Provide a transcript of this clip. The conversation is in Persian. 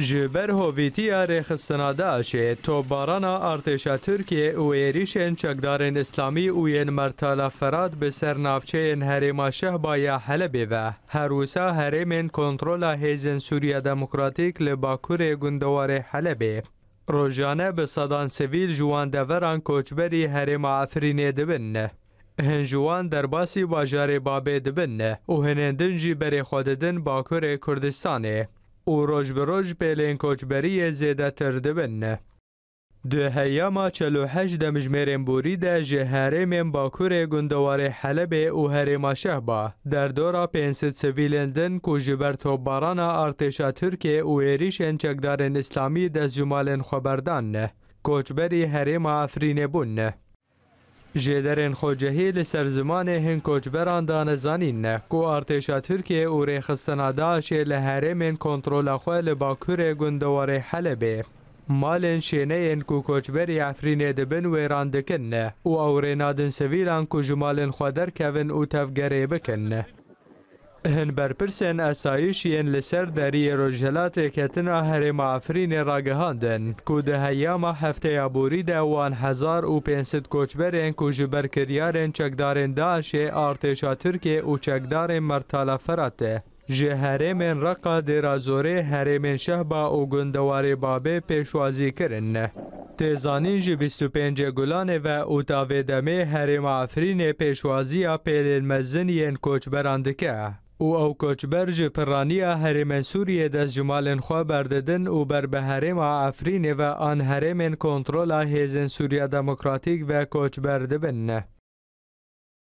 جبر هویتیا رخستنا داشه تو بارانا ارتشا ترکیه و ایریشن چکدارن اسلامی و ین مرتالا فراد به سر نافچه هرما شهبا یا حلبه و هروسا هرمن کنترولا هیزن سوریا دموکراتیک لباکور گندوار حلبه روژانه به صدان سویل جوان دوران کوچبری هرما افرینه دبن هنجوان درباسی باجار بابه دبن و هنندن جی بری خوددن باکور کردستانه و روژ به روژ پیلین کوچبری زیده تر دبن. ده هیاما چلو هش دمجمرین بوری ده جه هرمین باکور گندوار حلب و هرما شهبا در دورا پینست سویلندن کو جبر توبارانا ارتشا ترکیه و ایریشن چکدارن اسلامی دست جمالن خبردان نه. کوچبری هرما افرین بون جێدەرێن جیدرین خوجهی لسر زمان هن کوچبران دانزانین نه کو ارتشا ترکیه او ریخستنا داشه لحرمین کنترول خواه لباکور گندوار حلبه مالن شینین کو کوچبری افرینه دبن ویران دکن او او رینادن سویران کو جمالن خوادر کون او تفگره بکن هنبر پرسن اسایش ین لسر دری رجلات کتنا هرم آفرین را گهاندن کود هیام هفته بوری ده وان هزار و پینسد کوچبرین کو جبر کریارین چکدارین داش ارتشا ترکی و چکدارین مرتال فراته جه هرم رقا درازوری هرم شهبا و گندوار بابه پیشوازی کرن. تیزانین جی بیستو پینج گلانه و اوتاوی دمی هرم آفرین پیشوازی پیل مزن ین کوچبراندکه û ew koçber ji pirraniya herêmên Sûriyê dest ji malên xwe berdidin û ber bi herêma Efrînê ve an herêmên kontrola hêzên Sûriya Demokratîk ve koçber dibin.